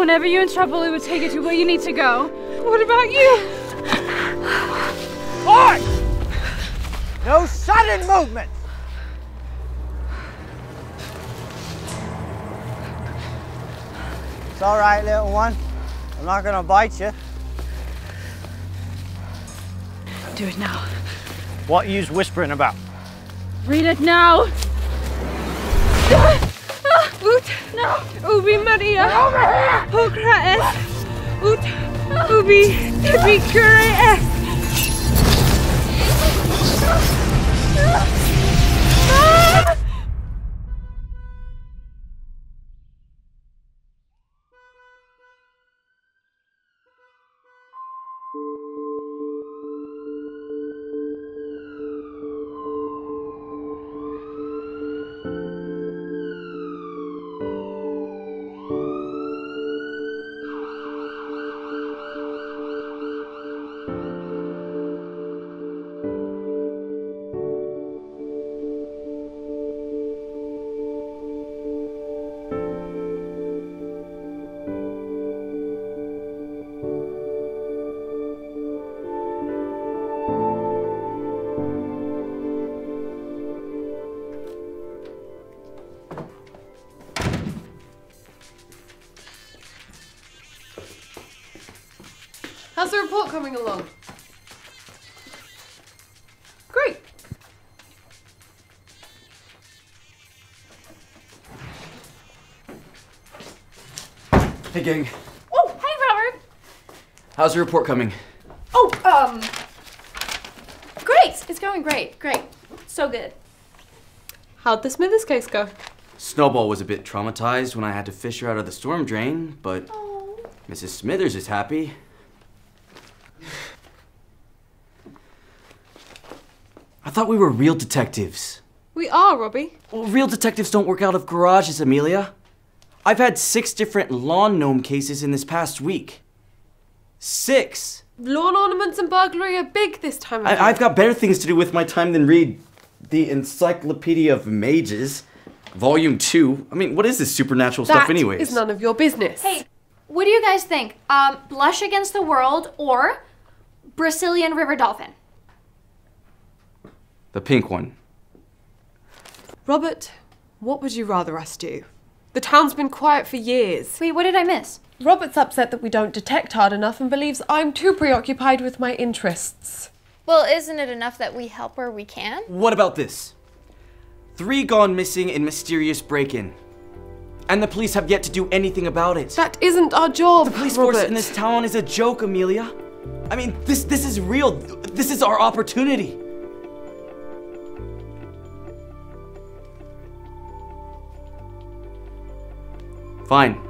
Whenever you're in trouble, it would take you to where you need to go. What about you? Boy! No sudden movement! It's all right, little one. I'm not gonna bite you. Do it now. What are you whispering about? Read it now. Ubi Maria. Est. Ut, ubi, ubi cure How's the report coming along? Great. Hey, gang. Oh, hey, Robert. How's the report coming? Oh, um, great. It's going great. Great. So good. How'd the Smithers case go? Snowball was a bit traumatized when I had to fish her out of the storm drain, but Mrs. Smithers is happy. Thought we were real detectives. We are, Robbie. Well, real detectives don't work out of garages, Emilia. I've had six different lawn gnome cases in this past week. Six! Lawn ornaments and burglary are big this time of year. I- I've got better things to do with my time than read the Encyclopedia of Mages, Volume 2. I mean, what is this supernatural That stuff, anyways? is none of your business. Hey, what do you guys think? Um, Blush Against the World or Brazilian River Dolphin? The pink one. Robert, what would you rather us do? The town's been quiet for years. Wait, what did I miss? Robert's upset that we don't detect hard enough and believes I'm too preoccupied with my interests. Well, isn't it enough that we help where we can? What about this? Three gone missing in mysterious break in. And the police have yet to do anything about it. That isn't our job. The police Robert. force in this town is a joke, Emilia. I mean, this this is real. This is our opportunity. Fine.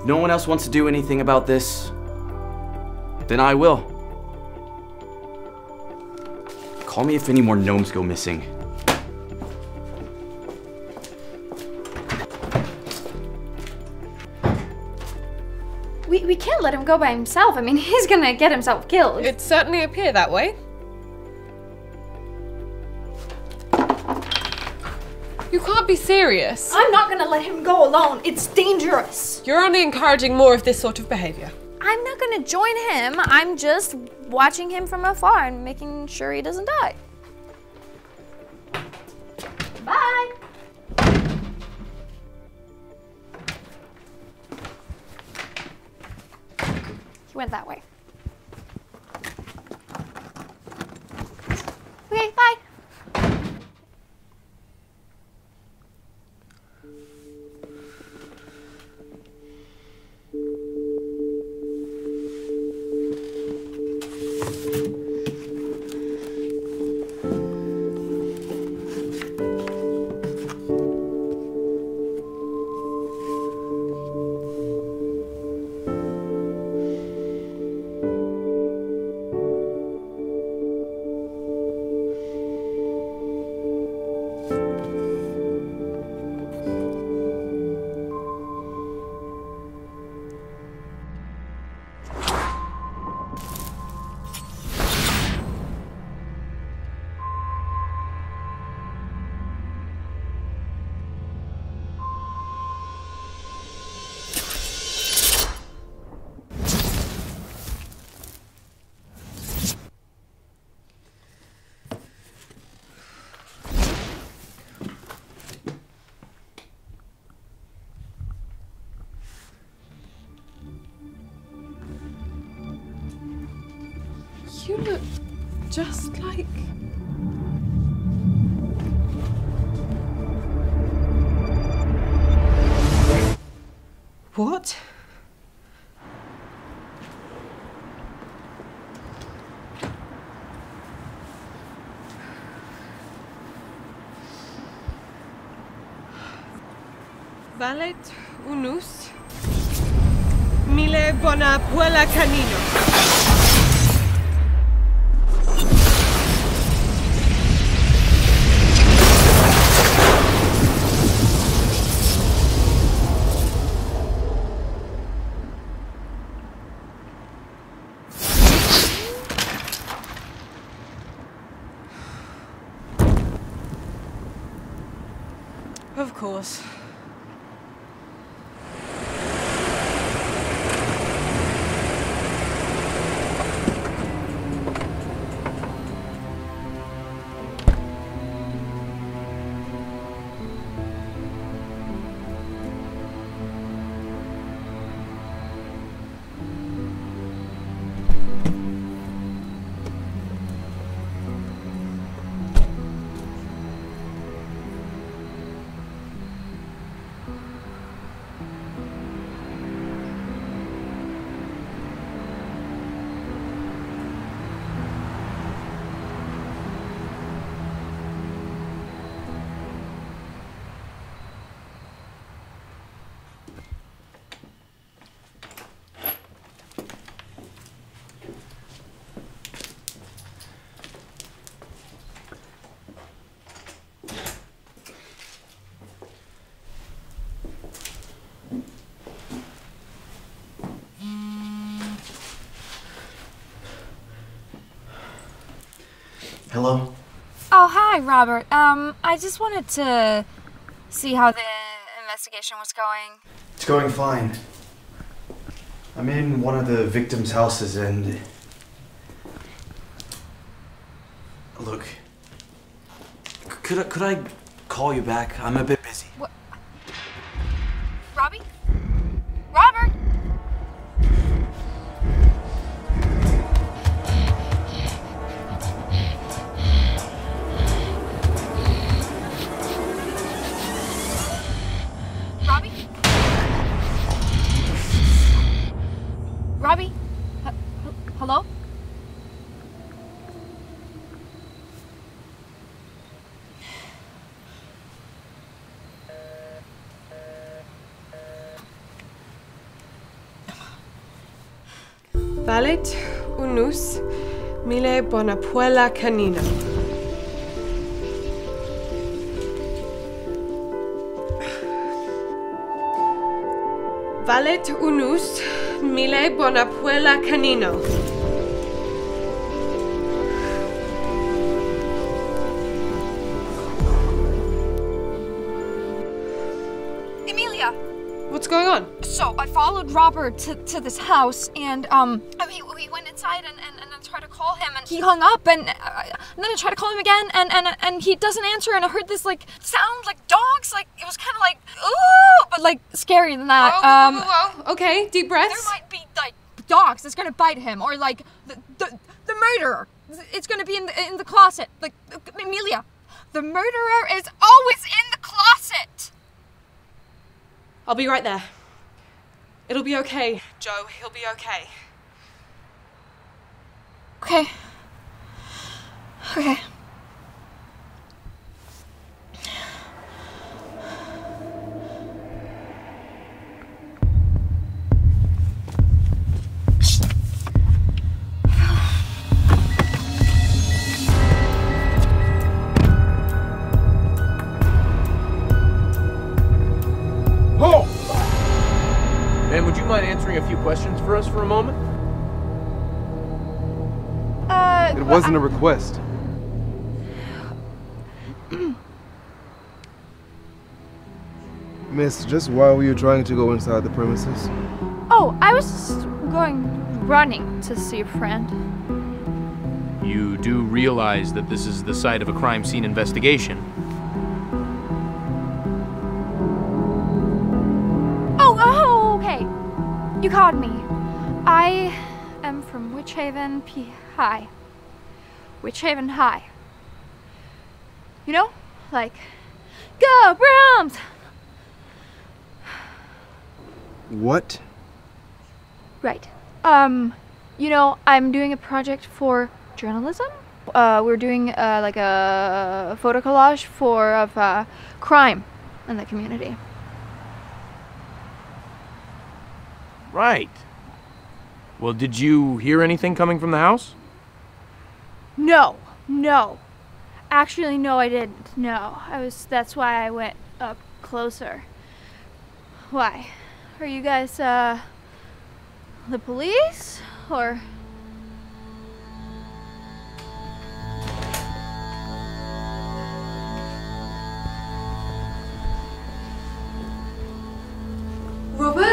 If no one else wants to do anything about this, then I will. Call me if any more gnomes go missing. We, we can't let him go by himself. I mean, he's gonna get himself killed. It certainly appear that way. You can't be serious. I'm not gonna let him go alone. It's dangerous. You're only encouraging more of this sort of behavior. I'm not gonna join him. I'm just watching him from afar and making sure he doesn't die. Bye. He went that way. Okay, bye. Just like. What? Valet unus mille bona puella canino. Hello? Oh, hi, Robert. Um, I just wanted to see how the investigation was going. It's going fine. I'm in one of the victims' houses and. Look. Could I, could I call you back? I'm a bit Valet unus mille bonapuella canina. Valet unus mille bonapuella canino. Robert to, to this house, and um, he, he went inside and, and, and I tried to call him, and he hung up, and, uh, and then I tried to call him again, and, and and he doesn't answer, and I heard this like sound like dogs, like it was kind of like ooh, but like scarier than that. um, whoa, whoa, whoa. Okay, deep there breaths. might be like dogs that's gonna bite him, or like the the, the murderer. It's gonna be in the in the closet, like Emilia. The murderer is always in the closet. I'll be right there. It'll be okay, Joe. He'll be okay. Okay. Okay. Would you mind answering a few questions for us for a moment? Uh, It wasn't a request. Miss, just why were you trying to go inside the premises? Oh, I was just going running to see a friend. You do realize that this is the site of a crime scene investigation. You caught me. I am from Witch Haven, P. Hi. Witch Haven High. You know? Like, go Browns! What? Right. Um, you know, I'm doing a project for journalism. Uh, we're doing uh, like a photo collage for of uh, crime in the community. Right. Well, did you hear anything coming from the house? No, no. Actually, no, I didn't. No, I was. That's why I went up closer. Why? Are you guys uh the police or? Robert? Robert!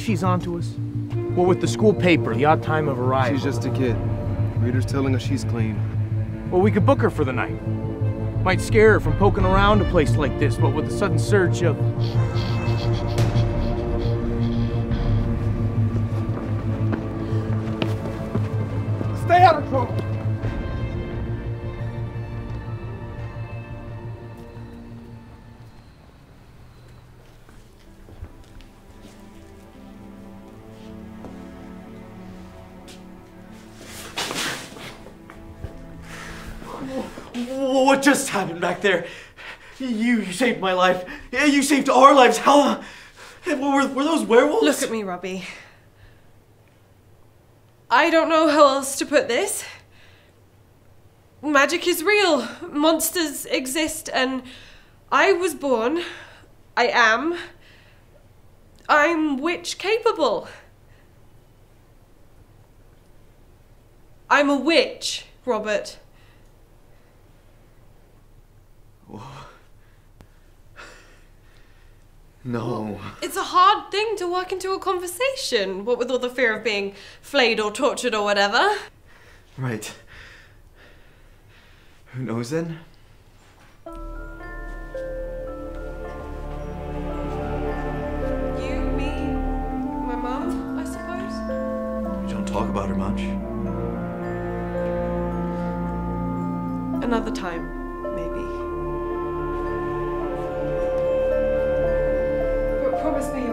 Think she's onto us? What with the school paper, the odd time of arrival? She's just a kid. Reader's telling us she's clean. Well, we could book her for the night. Might scare her from poking around a place like this, but with the sudden surge of. There? You, you saved my life. You saved our lives. How? Were, were those werewolves? Look at me, Robbie. I don't know how else to put this. Magic is real. Monsters exist, and I was born. I am. I'm witch capable. I'm a witch, Robert. No. It's a hard thing to work into a conversation, what with all the fear of being flayed or tortured or whatever. Right. Who knows then? You, me, my mum, I suppose. We don't talk about her much. Another time,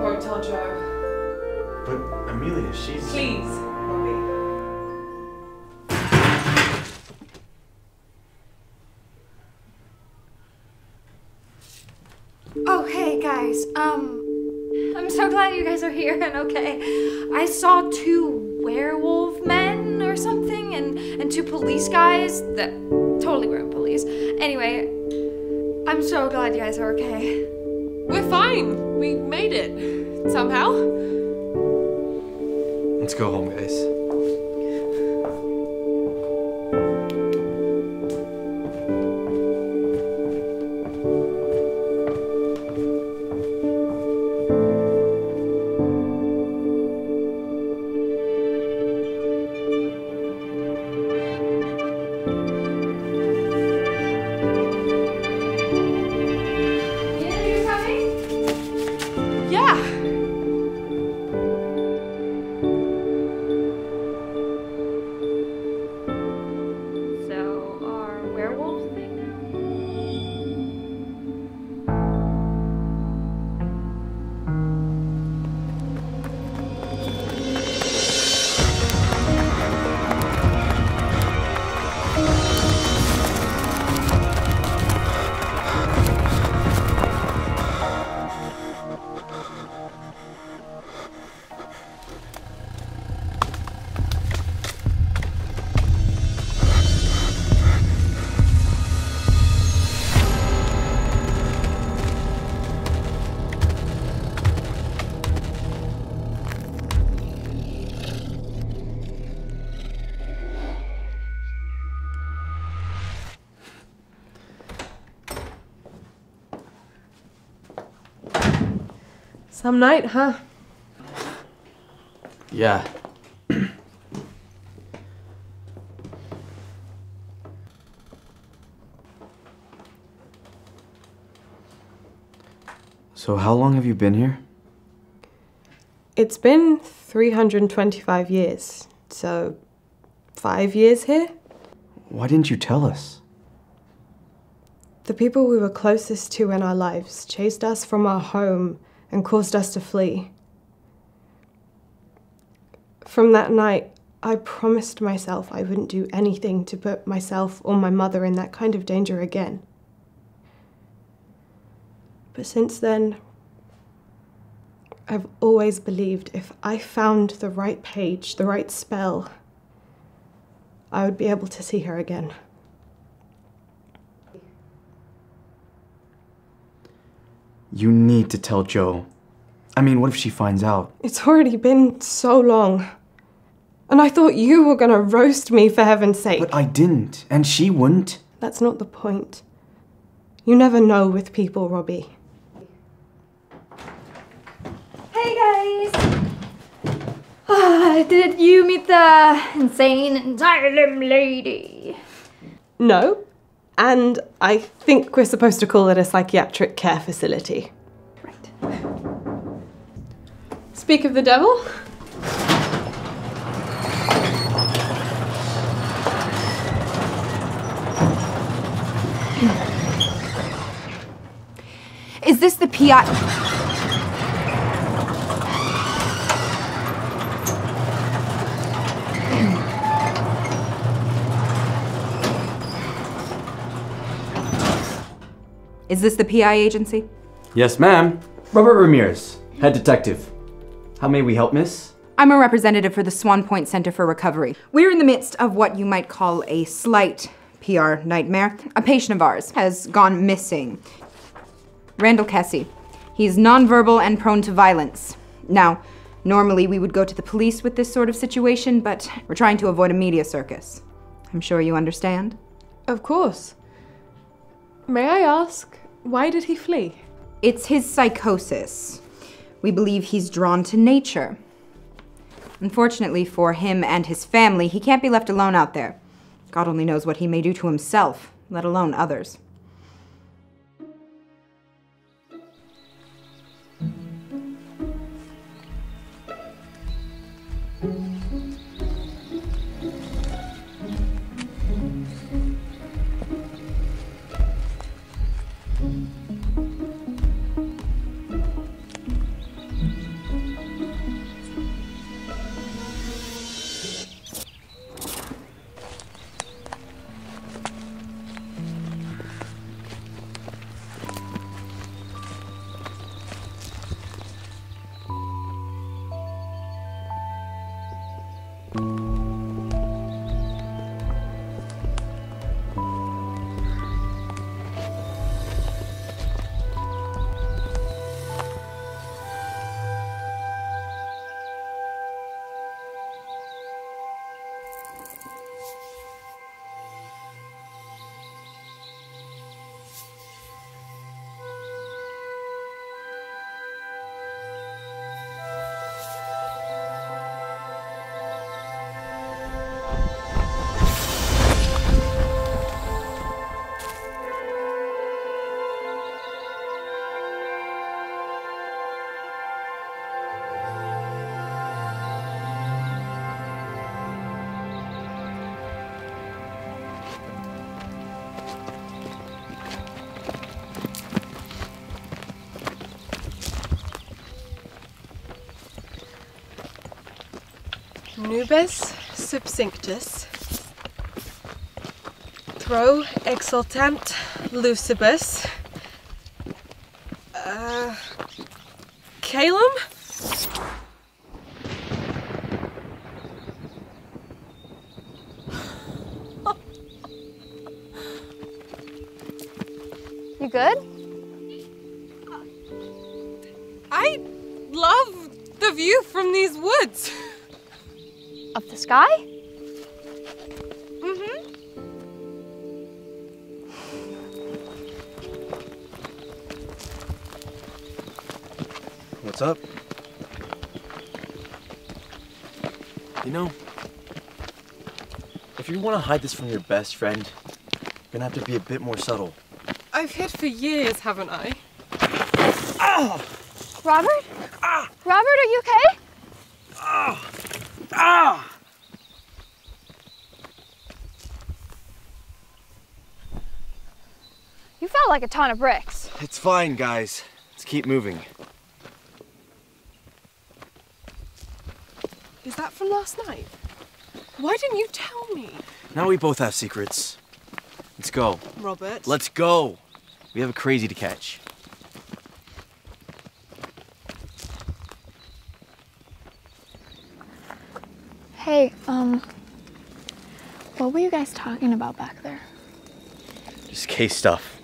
won't tell Joe. But Emilia, she's. Please, Robbie. Oh, hey guys. Um, I'm so glad you guys are here and okay. I saw two werewolf men or something, and and two police guys that totally weren't police. Anyway, I'm so glad you guys are okay. We're fine. We made it. Somehow. Let's go home, guys. Some night, huh? Yeah. so, how long have you been here? It's been 325 years, so five years here. Why didn't you tell us? The people we were closest to in our lives chased us from our home and caused us to flee. From that night, I promised myself I wouldn't do anything to put myself or my mother in that kind of danger again. But since then, I've always believed if I found the right page, the right spell, I would be able to see her again. You need to tell Joe. I mean, what if she finds out? It's already been so long. And I thought you were gonna roast me for heaven's sake. But I didn't, and she wouldn't. That's not the point. You never know with people, Robbie. Hey guys! Ah, did you meet the insane asylum lady? No. And I think we're supposed to call it a psychiatric care facility. Right. Speak of the devil. Is this the PI? Is this the PI agency? Yes, ma'am. Robert Ramirez, head detective. How may we help, miss? I'm a representative for the Swan Point Center for Recovery. We're in the midst of what you might call a slight PR nightmare. A patient of ours has gone missing. Randall Kessie. He's nonverbal and prone to violence. Now, normally we would go to the police with this sort of situation, but we're trying to avoid a media circus. I'm sure you understand. Of course. May I ask, why did he flee? It's his psychosis. We believe he's drawn to nature. Unfortunately for him and his family, he can't be left alone out there. God only knows what he may do to himself, let alone others. Nubes subcinctus. Throw exultant lucibus. Uh, Calum? Sky? Mm-hmm. What's up? You know, if you want to hide this from your best friend, you're gonna have to be a bit more subtle. I've hid for years, haven't I? Robert? Robert, are you okay? Ah! You felt like a ton of bricks. It's fine, guys. Let's keep moving. Is that from last night? Why didn't you tell me? Now we both have secrets. Let's go. Robert. Let's go. We have a crazy to catch. Hey, um, what were you guys talking about back there? Just case stuff.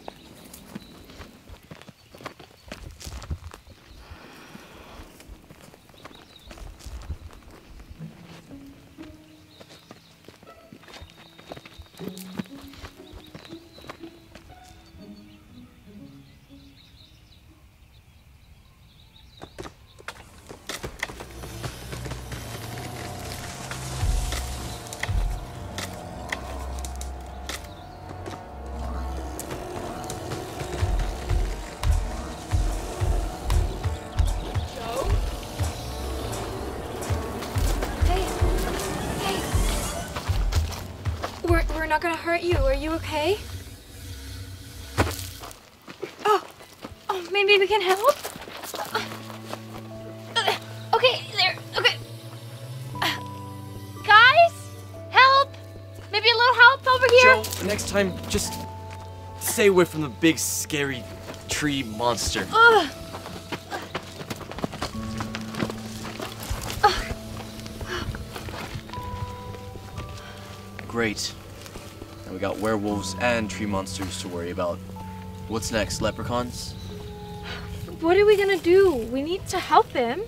Okay? Oh, oh, maybe we can help? Uh, okay, there, okay. Uh, guys, help! Maybe a little help over here? Joe, next time, just stay away from the big, scary tree monster. Ugh. Great. Now we got werewolves and tree monsters to worry about. What's next? Leprechauns? What are we gonna do? We need to help him.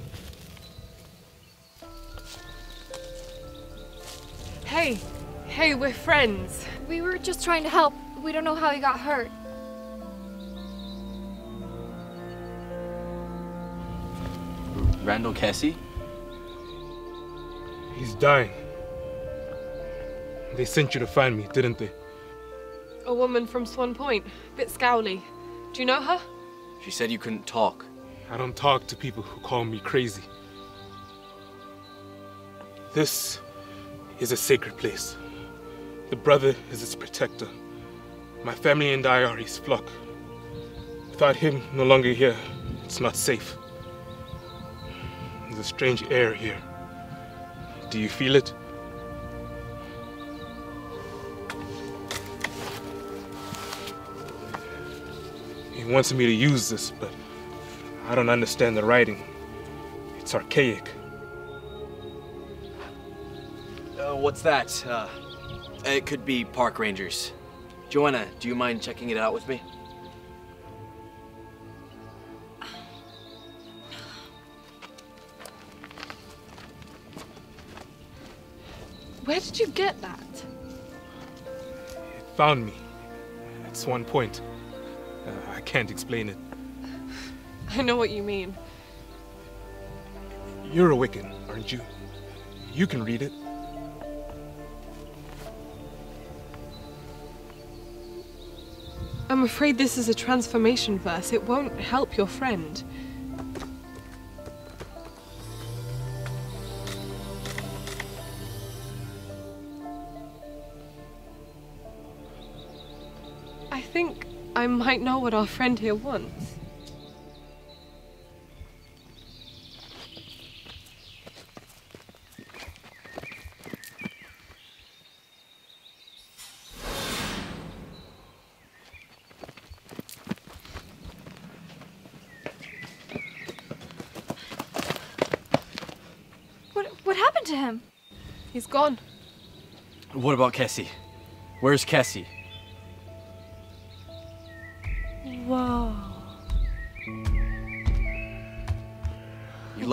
Hey, hey, we're friends. We were just trying to help. We don't know how he got hurt. Randall Cassie? He's dying. They sent you to find me, didn't they? A woman from Swan Point, A bit scowly. Do you know her? She said you couldn't talk. I don't talk to people who call me crazy. This is a sacred place. The brother is its protector. My family and I are his flock. Without him no longer here, it's not safe. There's a strange air here. Do you feel it? He wants me to use this, but I don't understand the writing. It's archaic. Uh, what's that? Uh, it could be park rangers. Joanna, do you mind checking it out with me? Where did you get that? It found me. At one point. Uh, I can't explain it. I know what you mean. You're a Wiccan, aren't you? You can read it. I'm afraid this is a transformation verse. It won't help your friend. I think I might know what our friend here wants. What, what happened to him? He's gone. What about Cassie? Where's Cassie?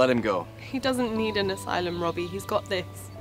Let him go. He doesn't need an asylum, Robbie. He's got this.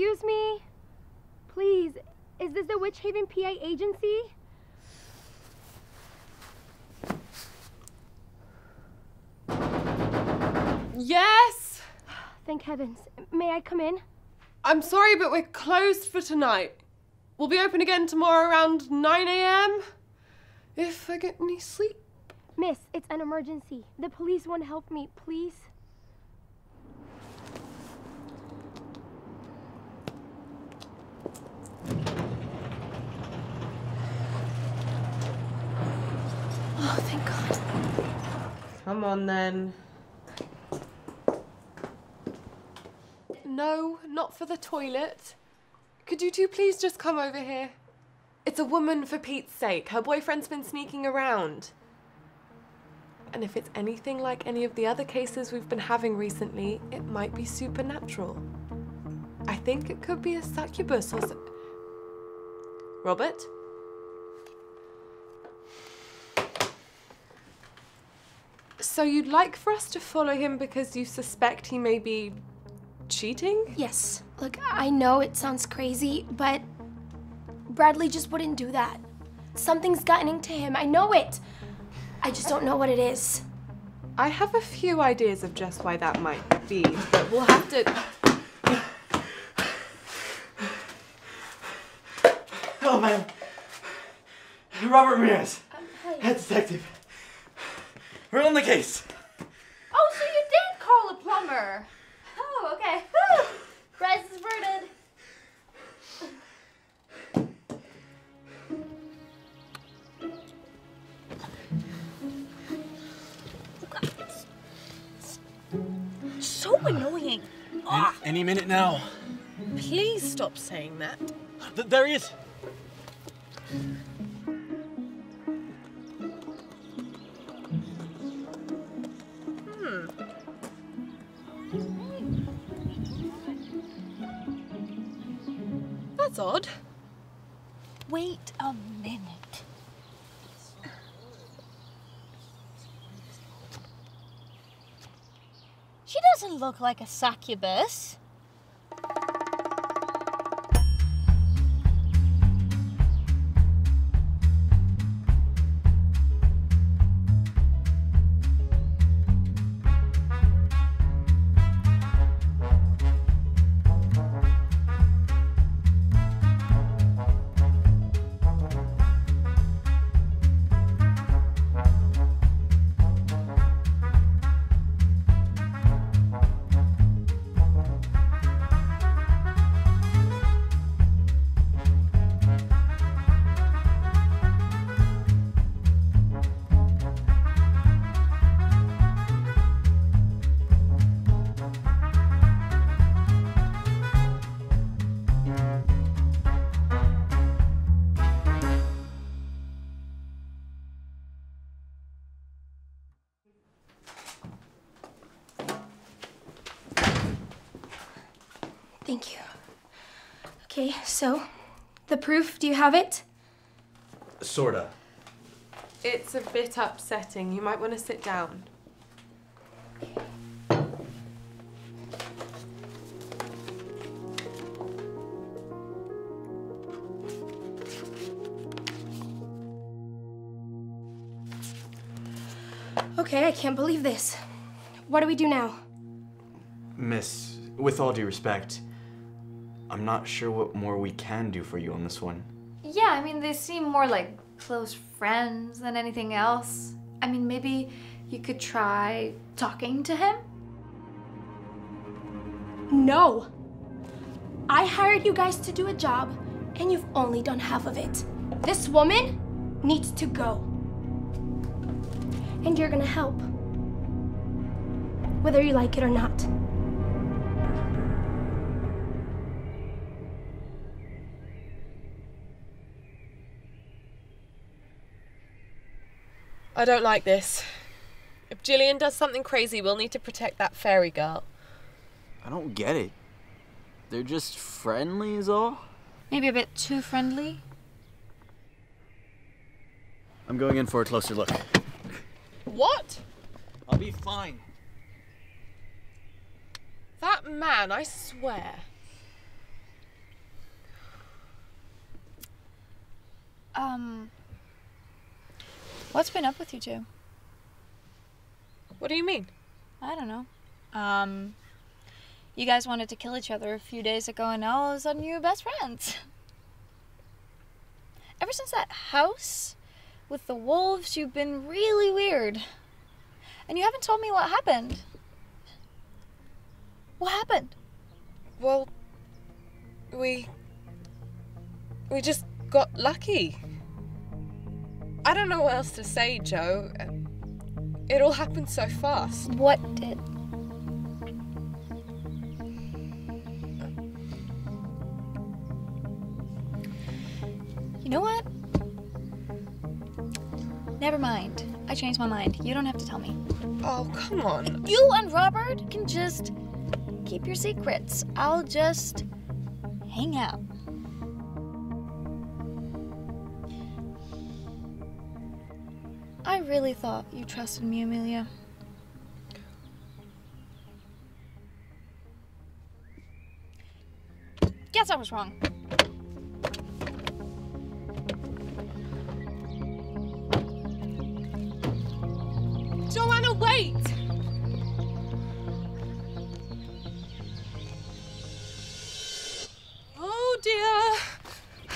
Excuse me? Please, is this the Witch Haven PA agency? Yes! Thank heavens. May I come in? I'm sorry, but we're closed for tonight. We'll be open again tomorrow around 9 a.m. If I get any sleep. Miss, it's an emergency. The police want to help me, please. Come on then. No, not for the toilet. Could you two please just come over here? It's a woman for Pete's sake. Her boyfriend's been sneaking around. And if it's anything like any of the other cases we've been having recently, it might be supernatural. I think it could be a succubus or. Robert? So you'd like for us to follow him because you suspect he may be cheating? Yes. Look, I know it sounds crazy, but Bradley just wouldn't do that. Something's gotten into him. I know it. I just don't know what it is. I have a few ideas of just why that might be, but we'll have to. Oh man. Robert Ramirez. Um, head detective. We're on the case. Oh, so you did call a plumber. Oh, okay. Whew. Prize is averted. So annoying. Ah, Any minute now. please stop saying that. Th- there he is. Odd. Wait a minute. She doesn't look like a succubus. Thank you. Okay, so the proof, do you have it? Sorta. It's a bit upsetting. You might want to sit down. Okay, I can't believe this. What do we do now? Miss, with all due respect, I'm not sure what more we can do for you on this one. Yeah, I mean, they seem more like close friends than anything else. I mean, maybe you could try talking to him? No. I hired you guys to do a job, and you've only done half of it. This woman needs to go. And you're gonna help. Whether you like it or not. I don't like this. If Jillian does something crazy, we'll need to protect that fairy girl. I don't get it. They're just friendly is all? Maybe a bit too friendly? I'm going in for a closer look. What? I'll be fine. That man, I swear. Um, what's been up with you two? What do you mean? I don't know. Um, you guys wanted to kill each other a few days ago, and now all of a sudden you're best friends. Ever since that house with the wolves, you've been really weird. And you haven't told me what happened. What happened? Well, we. We just got lucky. I don't know what else to say, Joe. It all happened so fast. What did? You know what? Never mind. I changed my mind. You don't have to tell me. Oh, come on. You and Robert can just keep your secrets. I'll just hang out. I really thought you trusted me, Emilia. Guess I was wrong. Joanna, wait! Oh dear.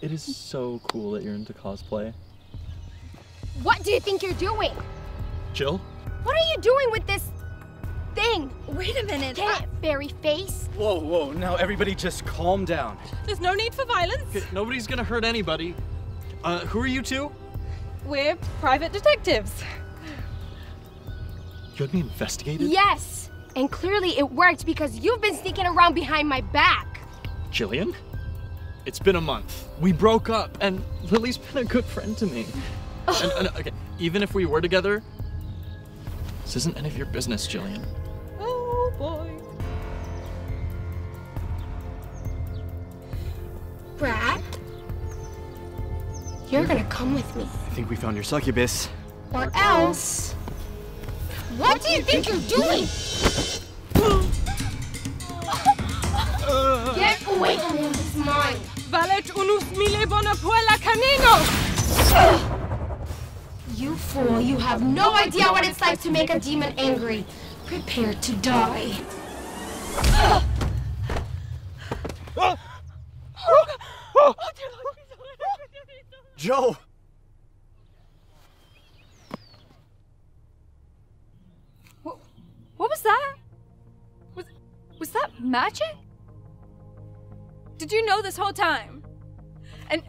It is so cool that you're into cosplay. What do you think you're doing? Jill? What are you doing with this thing? Wait a minute. Get it, fairy face. Whoa, whoa, now everybody just calm down. There's no need for violence. Okay, nobody's gonna hurt anybody. Uh, who are you two? We're private detectives. You had me investigated? Yes. And clearly it worked because you've been sneaking around behind my back. Jillian? It's been a month. We broke up, and Lily's been a good friend to me. Oh. and, and, okay, even if we were together, this isn't any of your business, Jillian. Oh boy. Brad, you're gonna come with me. I think we found your succubus. Or else. What do you think you're doing? Get away from him, it's mine. Valet unus mille bona puella canino! You fool, you have no idea what it's like to make a demon angry. Prepare to die. Joe! What, what was that? Was, was that magic? Did you know this whole time? And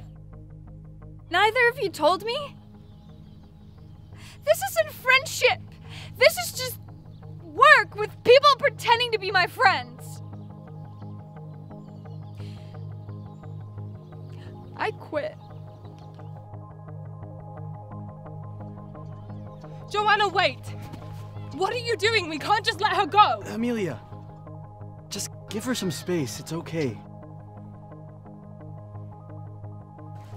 neither of you told me? This isn't friendship. This is just work with people pretending to be my friends. I quit. Joanna, wait! What are you doing? We can't just let her go! Emilia, just give her some space. It's okay.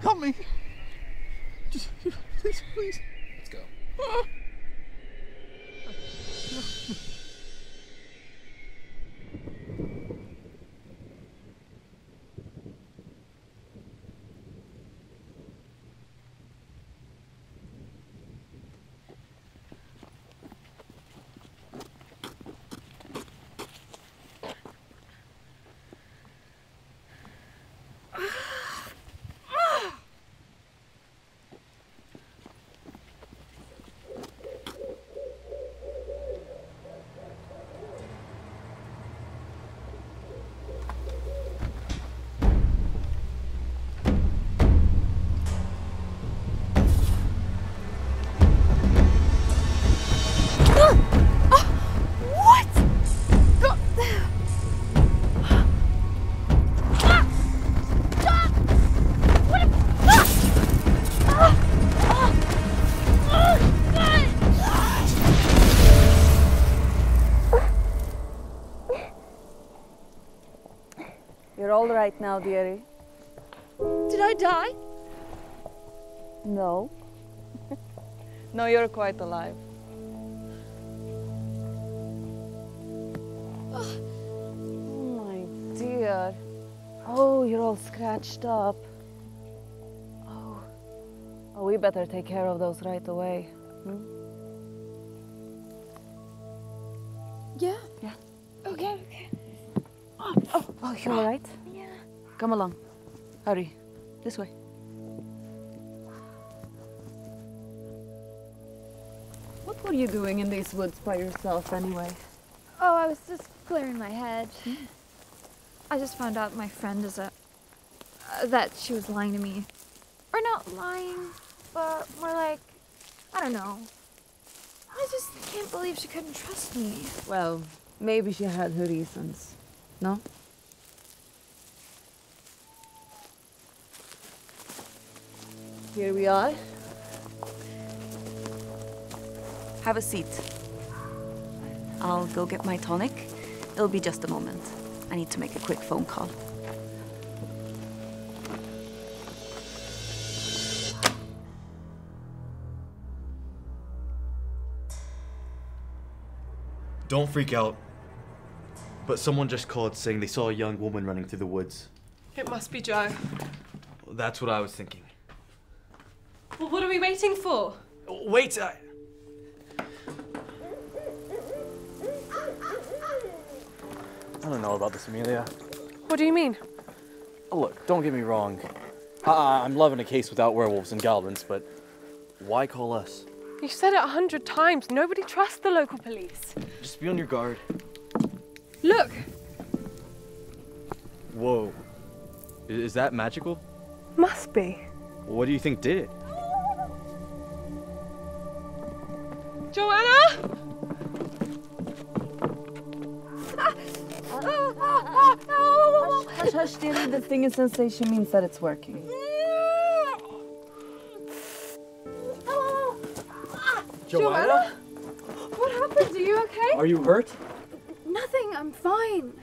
Help me. Just, please, please. Let's go. What? Go- Ah! Ah! What a- Ah! Ah! Ah! Ah! You're all right now, dearie. Did I die? No. no, you're quite alive. Oh, my dear. Oh, you're all scratched up. Oh. Oh, we better take care of those right away. Hmm? Yeah. Yeah. Okay, okay. Oh, oh, oh you all right? Yeah. Come along. Hurry. This way. What were you doing in these woods by yourself anyway? Oh, I was just clearing my head. I just found out my friend is a. Uh, that she was lying to me. Or not lying, but more like. I don't know. I just can't believe she couldn't trust me. Well, maybe she had her reasons. No? Here we are. Have a seat. I'll go get my tonic. It'll be just a moment. I need to make a quick phone call. Don't freak out. But someone just called saying they saw a young woman running through the woods. It must be Joe. That's what I was thinking. Well, what are we waiting for? Wait, I... I don't know about this, Emilia. What do you mean? Oh, look, don't get me wrong. I- I'm loving a case without werewolves and goblins, but why call us? You've said it a hundred times. Nobody trusts the local police. Just be on your guard. Look, Whoa. Is that magical? must be. What do you think did it? Joanna? Hush, hush, dearie. The thing is sensation means that it's working. Joanna? What happened? Are you okay? Are you hurt? Nothing, I'm fine.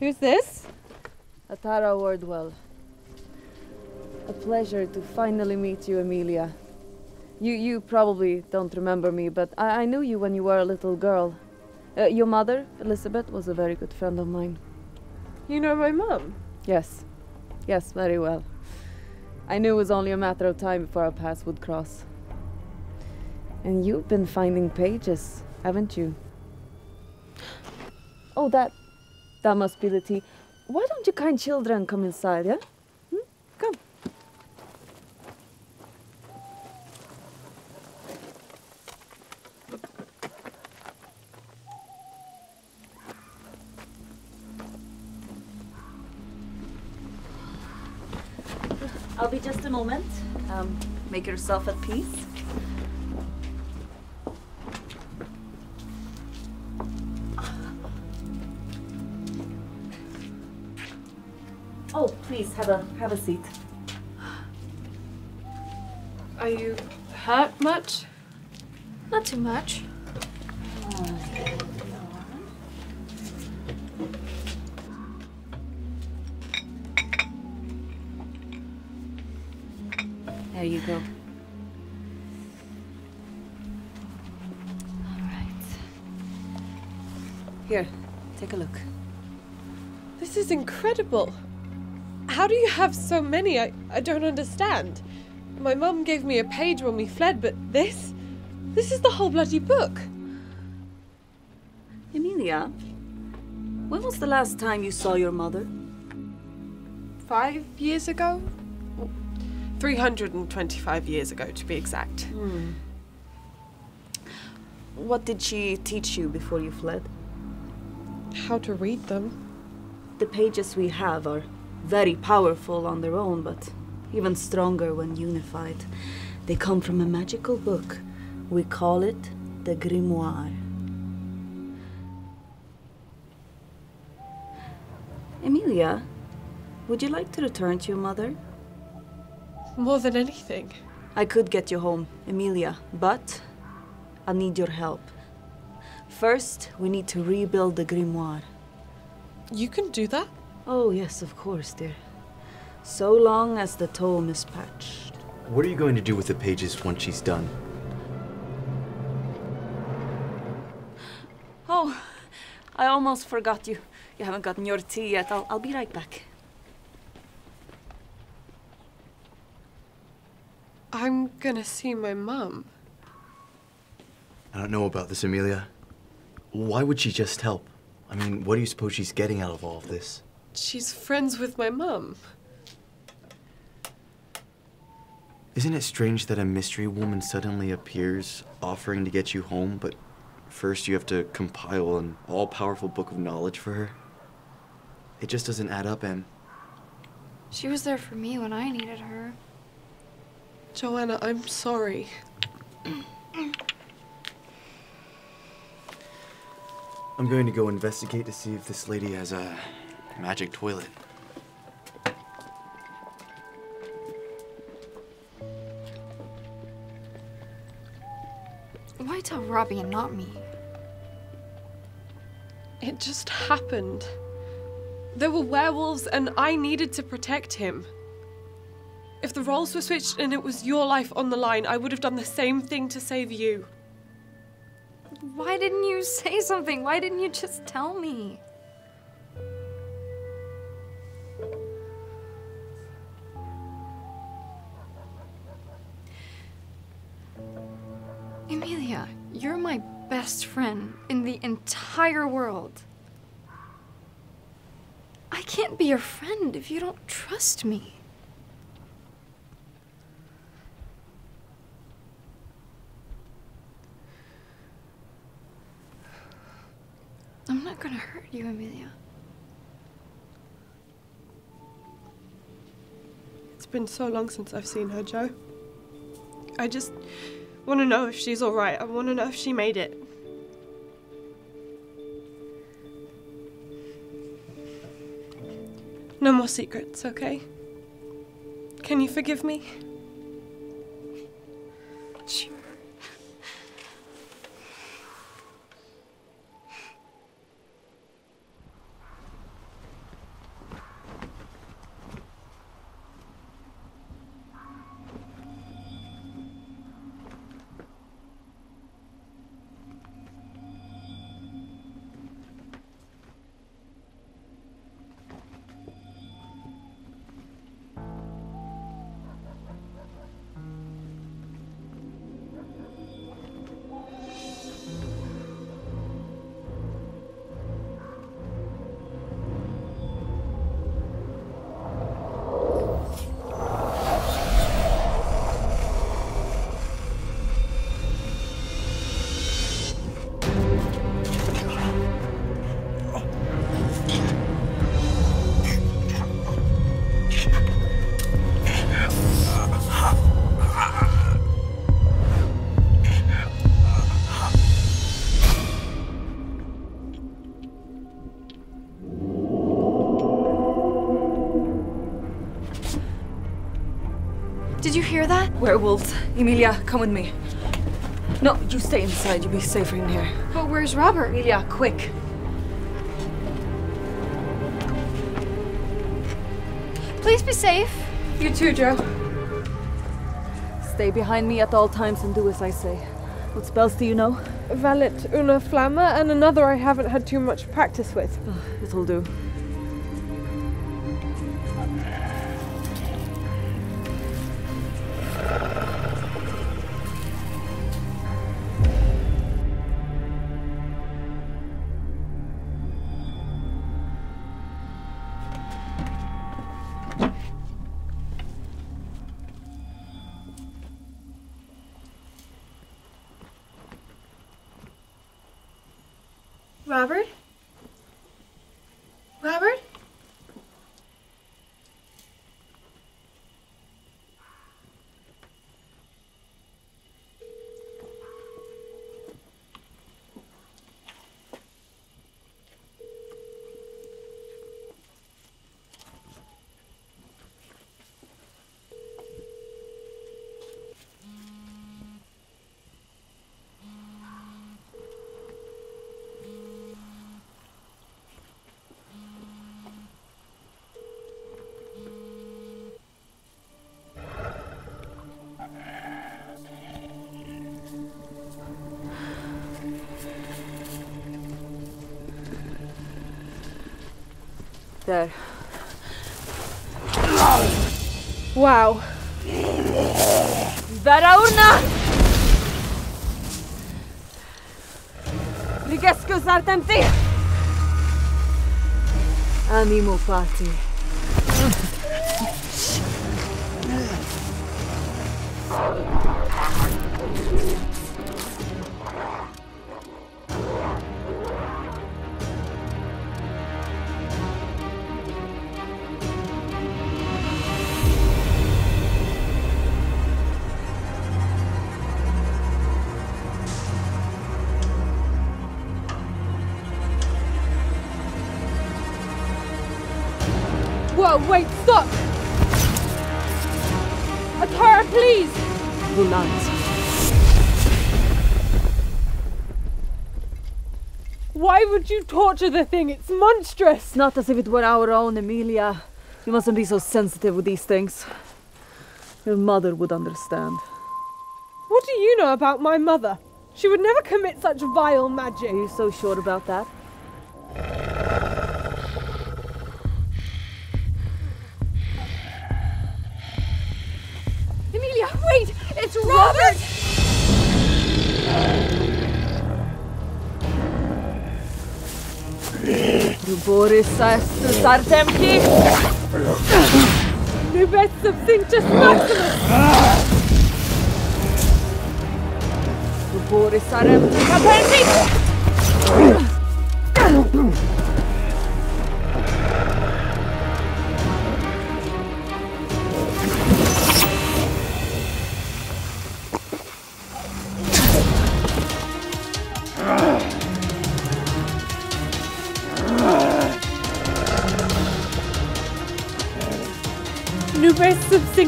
Who's this? Atara Wardwell. A pleasure to finally meet you, Emilia. You you probably don't remember me, but I, I knew you when you were a little girl. Uh, your mother, Elizabeth, was a very good friend of mine. You know my mum? Yes. Yes, very well. I knew it was only a matter of time before our paths would cross. And you've been finding pages, haven't you? Oh, that that must be the tea. Why don't you kind children come inside, yeah? Make yourself at peace. Oh, please have a have a seat. Are you hurt much? Not too much. Here, take a look. This is incredible. How do you have so many? I, I don't understand. My mum gave me a page when we fled, but this? This is the whole bloody book. Emilia, when was the last time you saw your mother? Five years ago? 325 years ago, to be exact. Hmm. What did she teach you before you fled? How to read them. The pages we have are very powerful on their own, but even stronger when unified. They come from a magical book. We call it the Grimoire. Emilia, would you like to return to your mother? More than anything. I could get you home, Emilia, but I need your help. First, we need to rebuild the grimoire. You can do that? Oh, yes, of course, dear. So long as the tome is patched. What are you going to do with the pages once she's done? Oh, I almost forgot you. You haven't gotten your tea yet. I'll, I'll be right back. I'm gonna see my mum. I don't know about this, Emilia. Why would she just help? I mean, what do you suppose she's getting out of all of this? She's friends with my mom. Isn't it strange that a mystery woman suddenly appears offering to get you home, but first you have to compile an all powerful book of knowledge for her? It just doesn't add up, Em. She was there for me when I needed her. Joanna, I'm sorry. I'm going to go investigate to see if this lady has a magic toilet. Why tell Robbie and not me? It just happened. There were werewolves, and I needed to protect him. If the roles were switched and it was your life on the line, I would have done the same thing to save you. Why didn't you say something? Why didn't you just tell me? Emilia, you're my best friend in the entire world. I can't be your friend if you don't trust me. I'm not gonna hurt you, Emilia. It's been so long since I've seen her, Joe. I just want to know if she's alright. I want to know if she made it. No more secrets, okay? Can you forgive me? Werewolves. Emilia, come with me. No, you stay inside. You'll be safer in here. But where's Robert? Emilia, quick. Please be safe. You too, Joe. Stay behind me at all times and do as I say. What spells do you know? Valet una flamma and another I haven't had too much practice with. Oh, It'll do. There. Wow. Vera urna! Rigescu sartemti! Animo party. Whoa, wait, stop! Atara, please! Bulant. Why would you torture the thing? It's monstrous! It's not as if it were our own, Emilia. You mustn't be so sensitive with these things. Your mother would understand. What do you know about my mother? She would never commit such vile magic. Are you so sure about that? Wait! It's Robert! Boris Sartemki! Nubes subcinctus maximus! Boris Sartemki! Nubes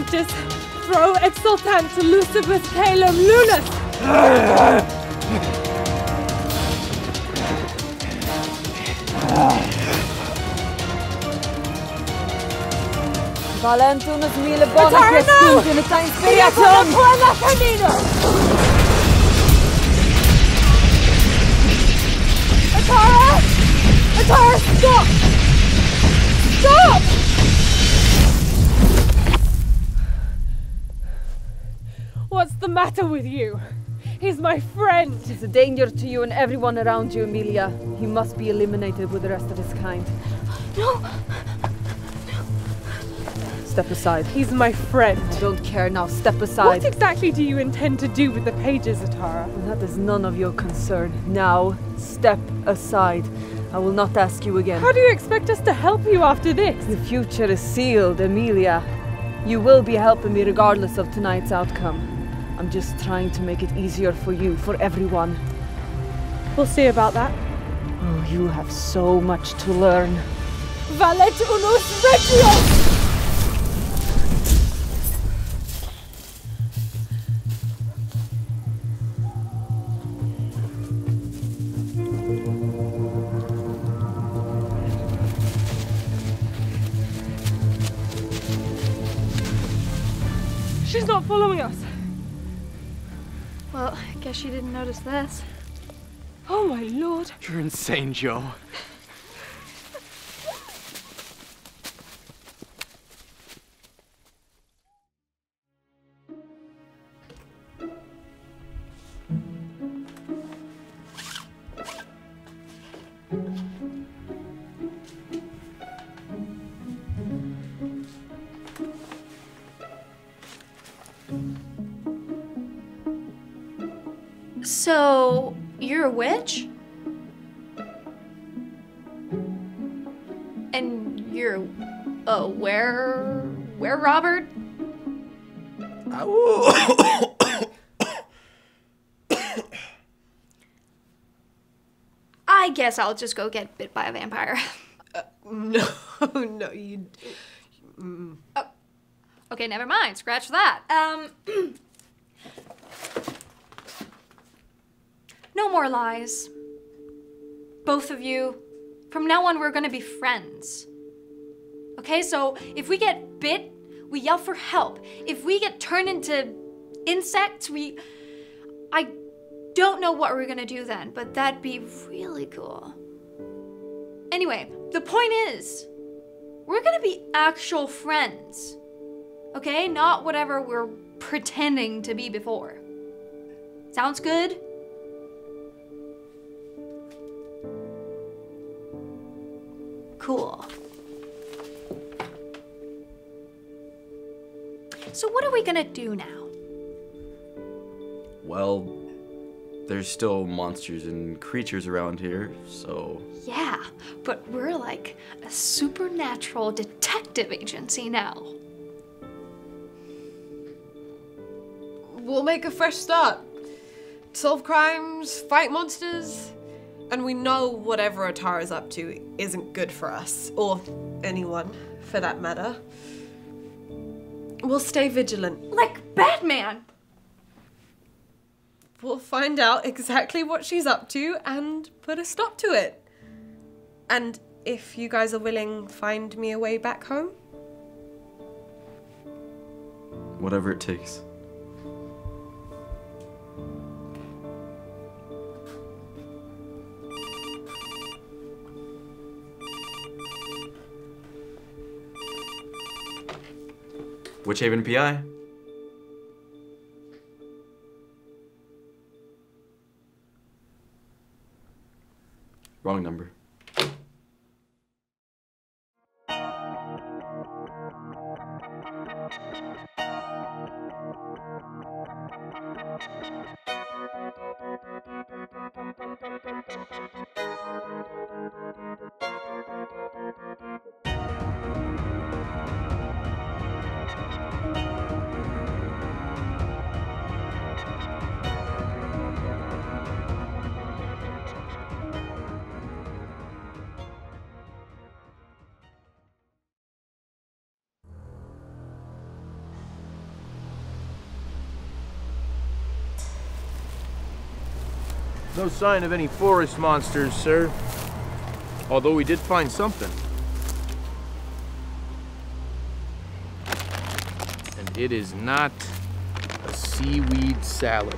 subcinctus, pro exultant lucibus calum lunas! Valentunus mille bona Atara, che no! spunti unità inspirazione! Buona cammino! Atara! Atara, stop! Stop! What's the matter with you? He's my friend. He's a danger to you and everyone around you, Emilia. He must be eliminated with the rest of his kind. No! No. Step aside. He's my friend. I don't care now. Step aside. What exactly do you intend to do with the pages, Atara? That is none of your concern. Now, step aside. I will not ask you again. How do you expect us to help you after this? The future is sealed, Emilia. You will be helping me regardless of tonight's outcome. I'm just trying to make it easier for you, for everyone. We'll see about that. Oh, you have so much to learn. Valet unus regios! She didn't notice this. Oh my lord. You're insane, Joe. So, you're a witch? And you're a where where Robert? I guess I'll just go get bit by a vampire. No, no, you. Mm. Okay, never mind. Scratch that. Um No more lies. Both of you. From now on, we're gonna be friends. Okay, so if we get bit, we yell for help. If we get turned into insects, we. I don't know what we're gonna do then, but that'd be really cool. Anyway, the point is, we're gonna be actual friends. Okay? Not whatever we're pretending to be before. Sounds good? Cool. So, what are we gonna do now? Well, there's still monsters and creatures around here, so. Yeah, but we're like a supernatural detective agency now. We'll make a fresh start. Solve crimes, fight monsters, and we know whatever Atara's up to isn't good for us, or anyone for that matter. We'll stay vigilant. Like Batman! We'll find out exactly what she's up to and put a stop to it. And if you guys are willing, find me a way back home. Whatever it takes. Witch Haven PI? Wrong number. Sign of any forest monsters, sir. Although we did find something. And it is not a seaweed salad.